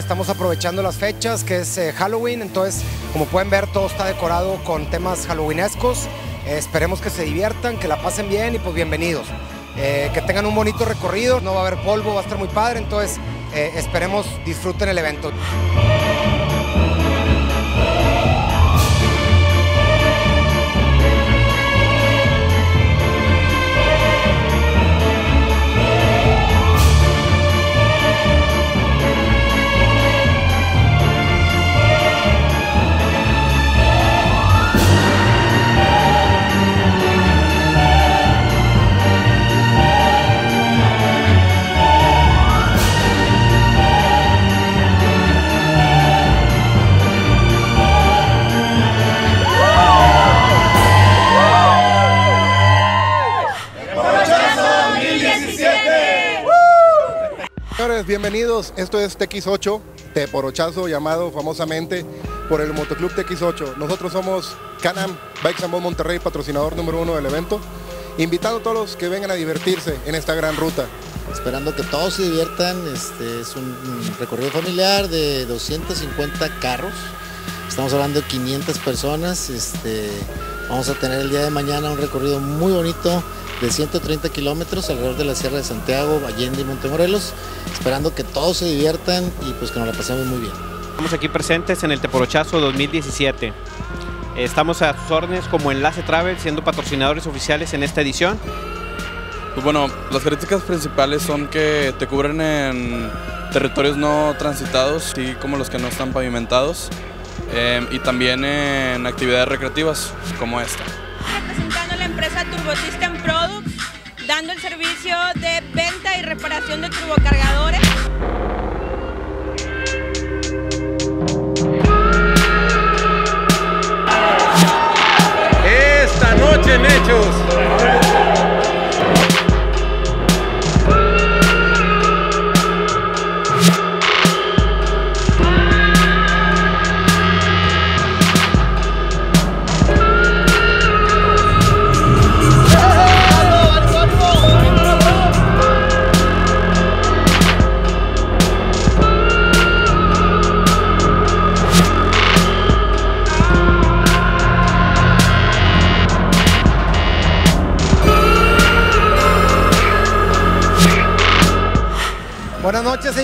estamos aprovechando las fechas, que es eh, Halloween, entonces como pueden ver todo está decorado con temas halloweenescos. Eh, esperemos que se diviertan, que la pasen bien y pues bienvenidos. Eh, que tengan un bonito recorrido, no va a haber polvo, va a estar muy padre, entonces esperemos disfruten el evento. Bienvenidos. Esto es TX8, Teporochazo, llamado famosamente por el Motoclub TX8. Nosotros somos Canam Bikes and Monterrey, patrocinador número uno del evento. Invitando a todos los que vengan a divertirse en esta gran ruta. Esperando que todos se diviertan. Este es un recorrido familiar de 250 carros. Estamos hablando de 500 personas. Este, vamos a tener el día de mañana un recorrido muy bonito de 130 kilómetros alrededor de la Sierra de Santiago, Allende y Montemorelos. Esperando que todos se diviertan y pues que nos la pasemos muy bien. Estamos aquí presentes en el Teporochazo 2017. Estamos a sus órdenes como Enlace Travel, siendo patrocinadores oficiales en esta edición. Pues bueno, las características principales son que te cubren en territorios no transitados, así como los que no están pavimentados, eh, y también en actividades recreativas como esta. Empresa Turbo System Products, dando el servicio de venta y reparación de turbocargadores. Esta noche en Hechos.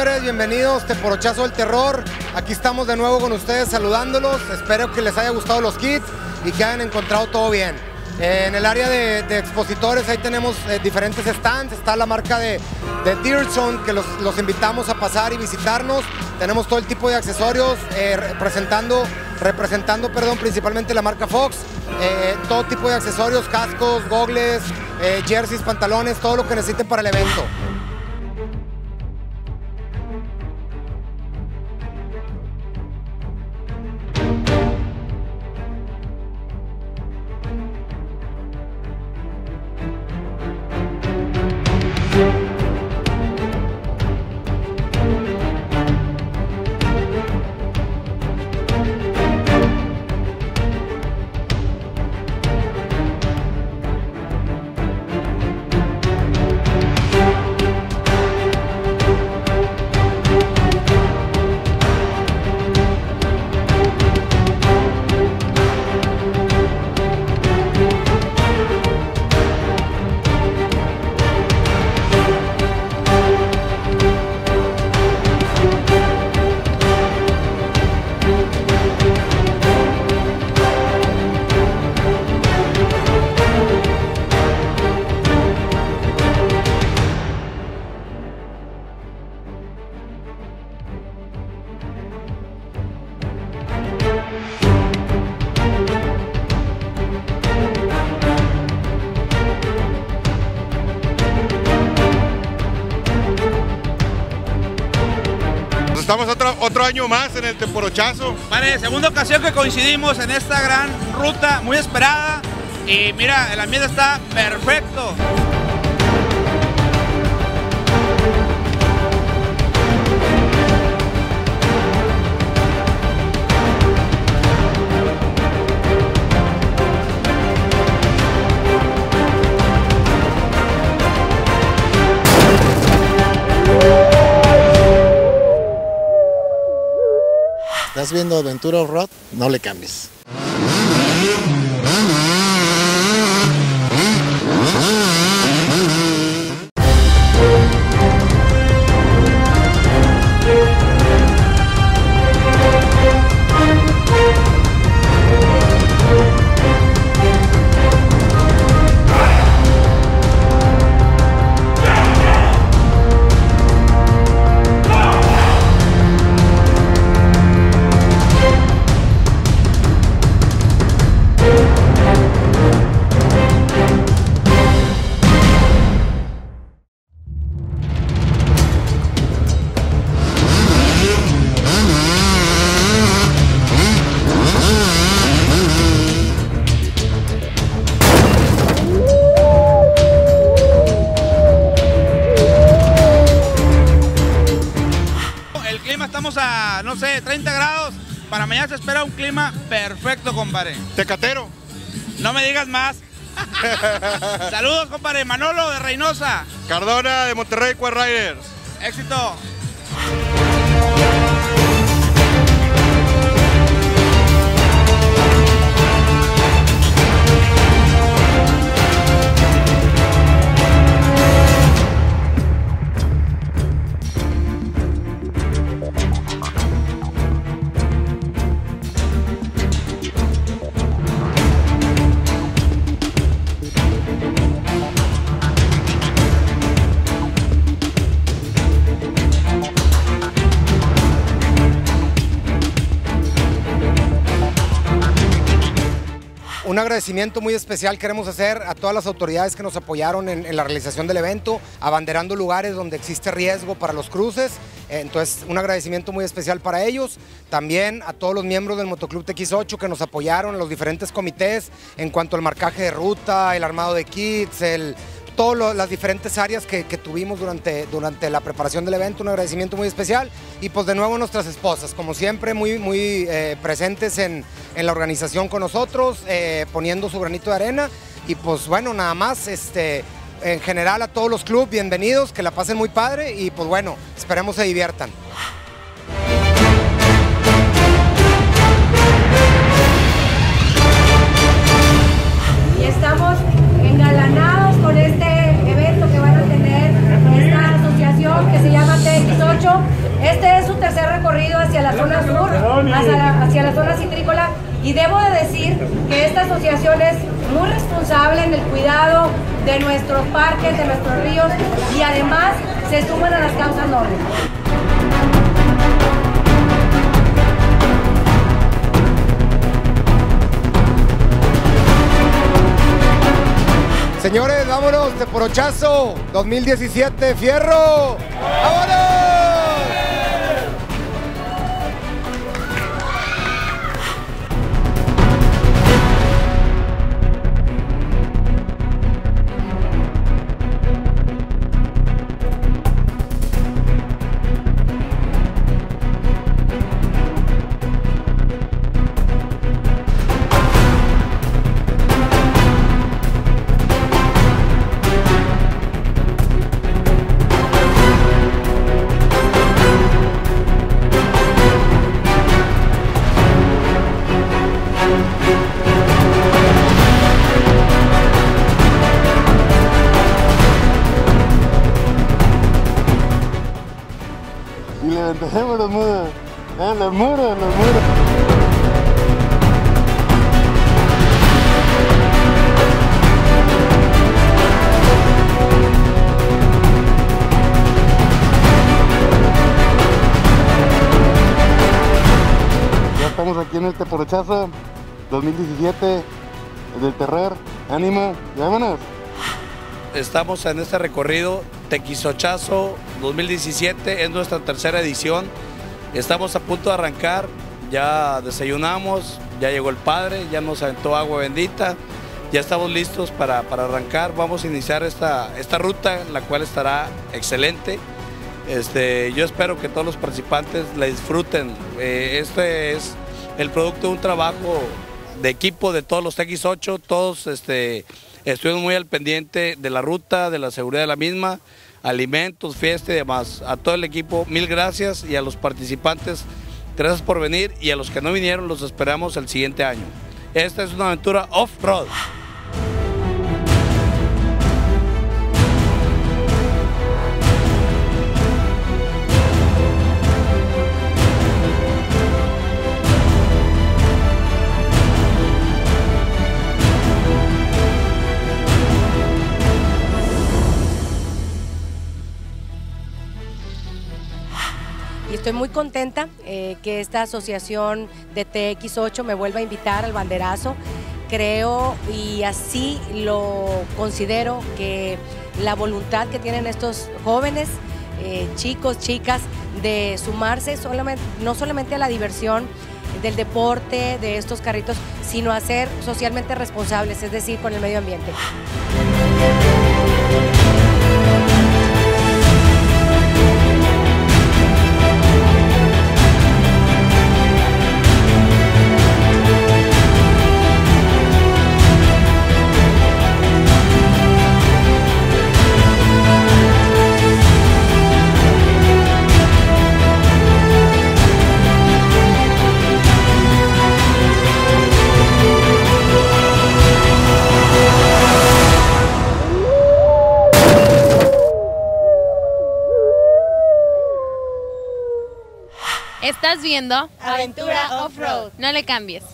Señores, bienvenidos, Teporochazo del Terror. Aquí estamos de nuevo con ustedes saludándolos. Espero que les haya gustado los kits y que hayan encontrado todo bien. Eh, en el área de, de expositores ahí tenemos eh, diferentes stands. Está la marca de, de que los, los invitamos a pasar y visitarnos. Tenemos todo el tipo de accesorios eh, representando, representando perdón, principalmente la marca Fox. Eh, todo tipo de accesorios, cascos, gogles, eh, jerseys, pantalones, todo lo que necesiten para el evento. Otro, año más en el Teporochazo. Vale, segunda ocasión que coincidimos en esta gran ruta muy esperada. Y mira, el ambiente está perfecto. Estás viendo Aventura Road, no le cambies. Compadre. Tecatero. No me digas más. Saludos, compadre. Manolo de Reynosa. Cardona de Monterrey Quad Riders. Éxito. Agradecimiento muy especial queremos hacer a todas las autoridades que nos apoyaron en, la realización del evento, abanderando lugares donde existe riesgo para los cruces. Entonces, un agradecimiento muy especial para ellos. También a todos los miembros del Motoclub TX8 que nos apoyaron, los diferentes comités en cuanto al marcaje de ruta, el armado de kits, el, todas las diferentes áreas que, tuvimos durante, durante la preparación del evento, un agradecimiento muy especial. Y pues de nuevo nuestras esposas, como siempre, muy, muy eh, presentes en, en la organización con nosotros, eh, poniendo su granito de arena. Y pues bueno, nada más, este, en general a todos los clubes, bienvenidos, que la pasen muy padre y pues bueno, esperemos se diviertan. y estamos engalanados con este evento que van a tener esta asociación que se llama TX8. Este es su tercer recorrido hacia la zona sur, hacia la, zona citrícola y debo de decir que esta asociación es muy responsable en el cuidado de nuestros parques, de nuestros ríos y además se suman a las causas nobles. Señores, vámonos de Porochazo 2017, Fierro. Levantemos los muros. Los muros, los muros. Ya estamos aquí en este porochazo 2017 del Terrer. Ánimo, vámonos. Estamos en este recorrido Tequisochazo 2017, es nuestra tercera edición. Estamos a punto de arrancar, ya desayunamos, ya llegó el padre, ya nos aventó agua bendita, ya estamos listos para, para arrancar. Vamos a iniciar esta, esta ruta, la cual estará excelente. Este, yo espero que todos los participantes la disfruten. Eh, este es el producto de un trabajo de equipo de todos los TX8, todos este, estuvimos muy al pendiente de la ruta, de la seguridad de la misma, alimentos, fiesta y demás. A todo el equipo, mil gracias y a los participantes, Gracias por venir y a los que no vinieron los esperamos el siguiente año. Esta es una aventura off-road. Estoy muy contenta eh, que esta asociación de TX8 me vuelva a invitar al banderazo. Creo y así lo considero que la voluntad que tienen estos jóvenes, eh, chicos, chicas, de sumarse no solamente a la diversión del deporte, de estos carritos, sino a ser socialmente responsables, es decir, con el medio ambiente. Viendo Aventura Off-Road. No le cambies.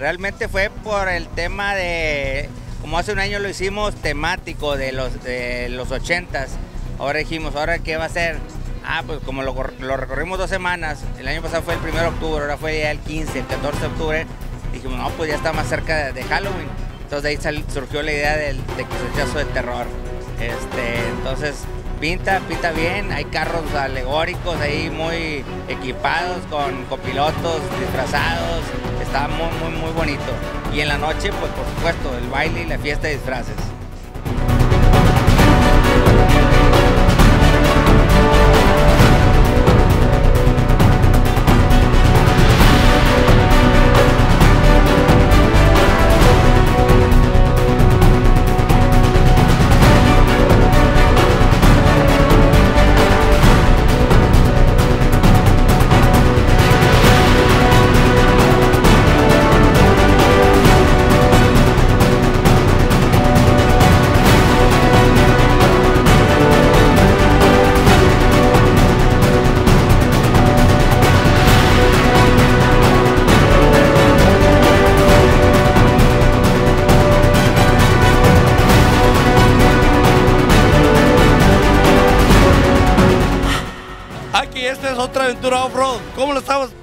Realmente fue por el tema de, como hace un año lo hicimos temático de los, de los 80s. Ahora dijimos, ¿ahora qué va a ser? Ah, pues como lo, lo recorrimos dos semanas, el año pasado fue el 1 de octubre, ahora fue ya el 15, el 14 de octubre. Dijimos, no, pues ya está más cerca de, Halloween. Entonces de ahí surgió la idea del de Quizochazo de terror. Este, entonces pinta, pinta bien, hay carros alegóricos ahí muy equipados con copilotos disfrazados, está muy, muy, muy bonito. Y en la noche, pues por supuesto, el baile y la fiesta de disfraces.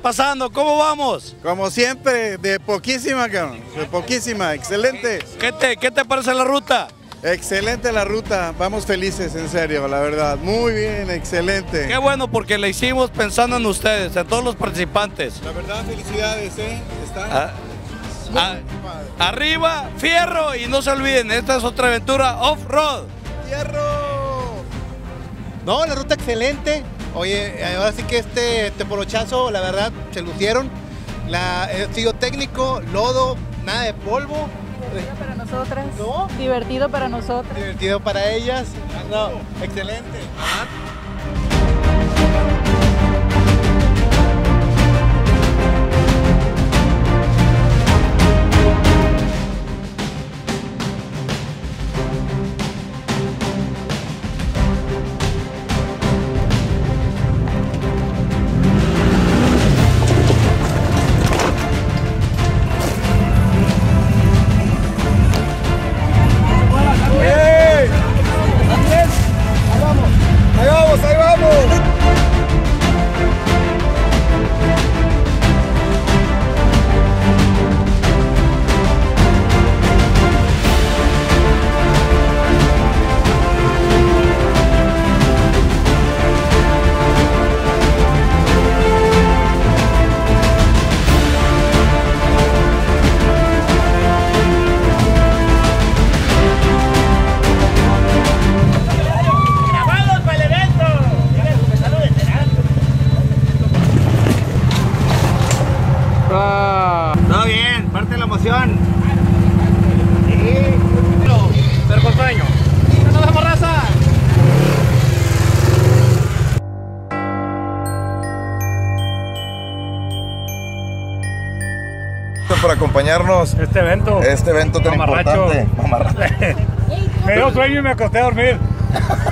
Pasando? ¿Cómo vamos? Como siempre, de poquísima, cabrón. De poquísima, excelente. ¿Qué te, qué te parece la ruta? Excelente la ruta. Vamos felices, en serio, la verdad. Muy bien, excelente. Qué bueno porque la hicimos pensando en ustedes, en todos los participantes. La verdad, felicidades, ¿eh? Está Ah, ah, arriba, fierro y no se olviden, esta es otra aventura off-road. No, la ruta excelente. Oye, ahora sí que este teporochazo, la verdad, se lucieron. La, ha sido técnico, lodo, nada de polvo. Divertido para nosotras. ¿No? Divertido para nosotras. Divertido para ellas. No, excelente. Este evento. Este evento tan Mamarracho. importante. Me dio sueño y me acosté a dormir.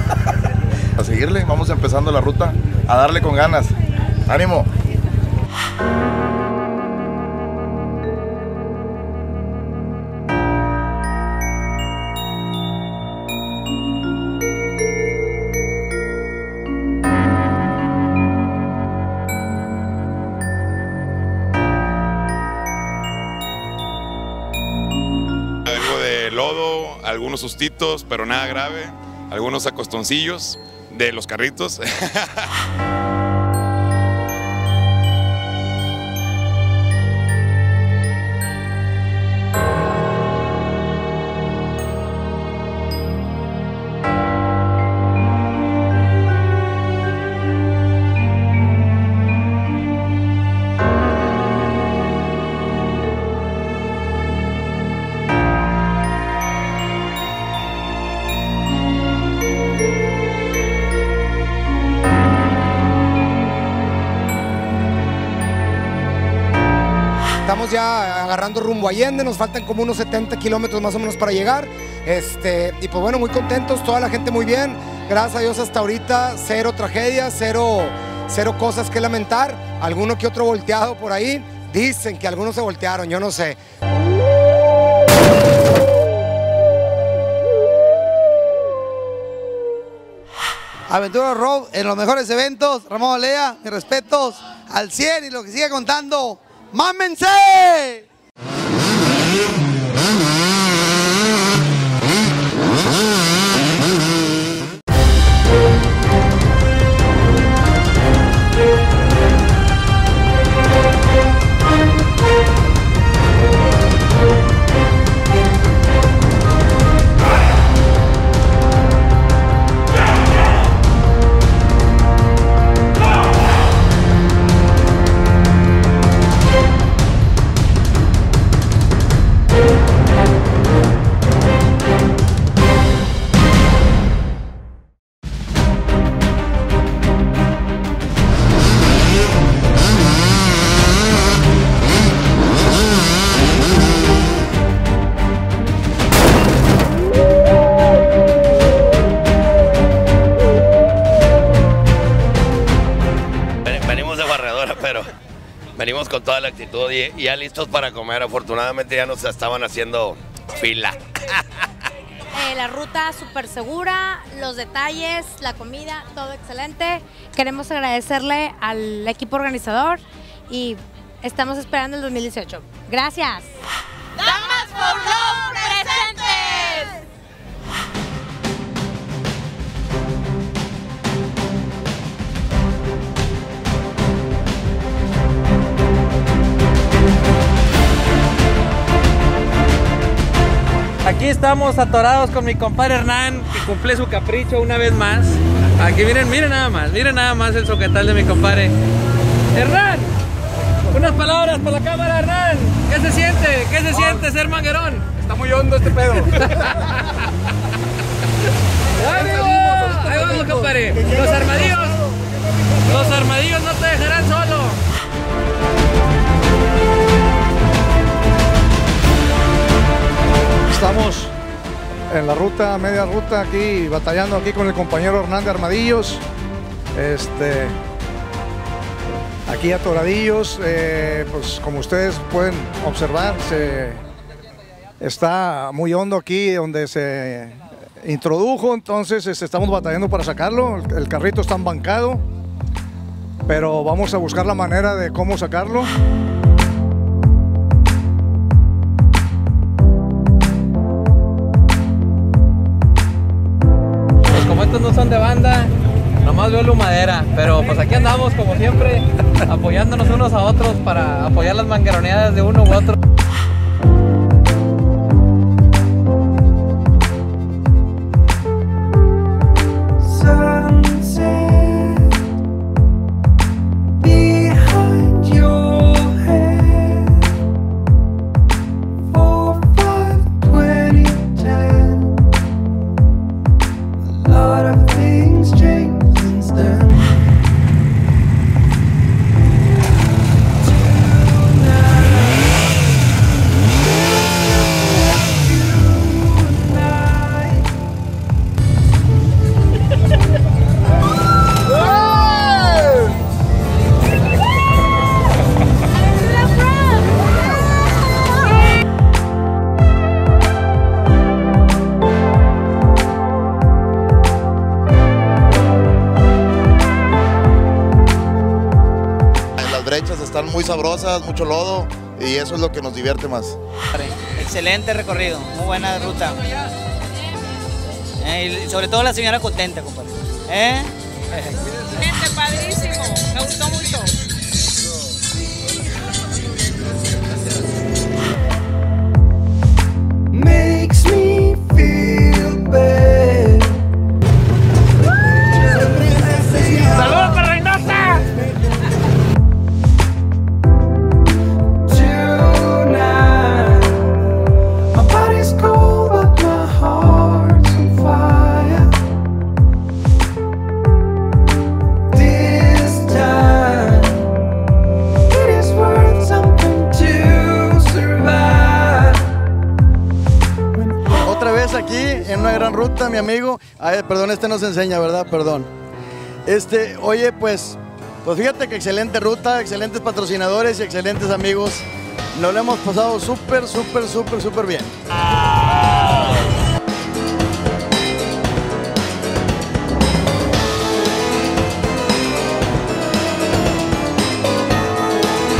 A seguirle, vamos empezando la ruta, a darle con ganas. ¡Ánimo! Algunos sustitos, pero nada grave. Algunos acostoncillos de los carritos. Estamos ya agarrando rumbo Allende, nos faltan como unos 70 kilómetros más o menos para llegar. Este, y pues bueno, muy contentos, toda la gente muy bien. Gracias a Dios hasta ahorita, cero tragedias, cero, cero cosas que lamentar. Alguno que otro volteado por ahí. Dicen que algunos se voltearon, yo no sé. Aventura Road en los mejores eventos. Ramón Alea, mis respetos al 100 y lo que sigue contando. Mom and say. Y ya listos para comer. Afortunadamente ya nos estaban haciendo fila. Eh, la ruta súper segura, los detalles, la comida, todo excelente. Queremos agradecerle al equipo organizador y estamos esperando el 2018. Gracias. Aquí estamos atorados con mi compadre Hernán, que cumple su capricho una vez más. Aquí miren, miren nada más, miren nada más el soquetal de mi compadre. Hernán, unas palabras para la cámara, Hernán. ¿Qué se siente? ¿Qué se siente ser manguerón? Está muy hondo este pedo. media ruta aquí, batallando aquí con el compañero Hernández Armadillos. Este, aquí atoradillos, eh, pues como ustedes pueden observar, se, está muy hondo aquí donde se introdujo, entonces este, estamos batallando para sacarlo. El, el carrito está embancado, pero vamos a buscar la manera de cómo sacarlo. No son de banda, nomás veo lumadera. Pero pues aquí andamos como siempre, apoyándonos unos a otros para apoyar las mangueroneadas de uno u otro. Sabrosas, mucho lodo y eso es lo que nos divierte más. Excelente recorrido, muy buena ruta. Eh, y sobre todo la señora contenta, compadre. ¿Eh? Gente, padrísimo. Me gustó mucho. Makes me feel bad. Perdón, este no se enseña, ¿verdad? Perdón. Este, oye, pues, pues fíjate que excelente ruta, excelentes patrocinadores y excelentes amigos. Nos lo hemos pasado súper, súper, súper, súper bien.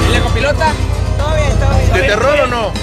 ¿Y la copilota? Todo bien, todo bien. ¿De terror o no?